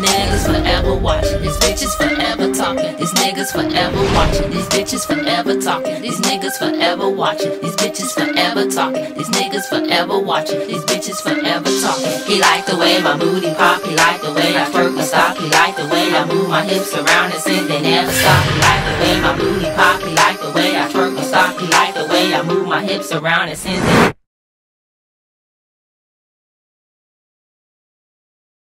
Niggas forever watching, these bitches forever talking. These niggas forever watching, these bitches forever talking. These niggas forever watching, these bitches forever talking. These niggas forever watching, these bitches forever talking. He like the way my booty pop, he like the way I twerk and stop, he like the way I move my hips around and sing, they never stop. He like the way my booty pop, he like the way I twerk and stop, he like the way I move my hips around and sing, they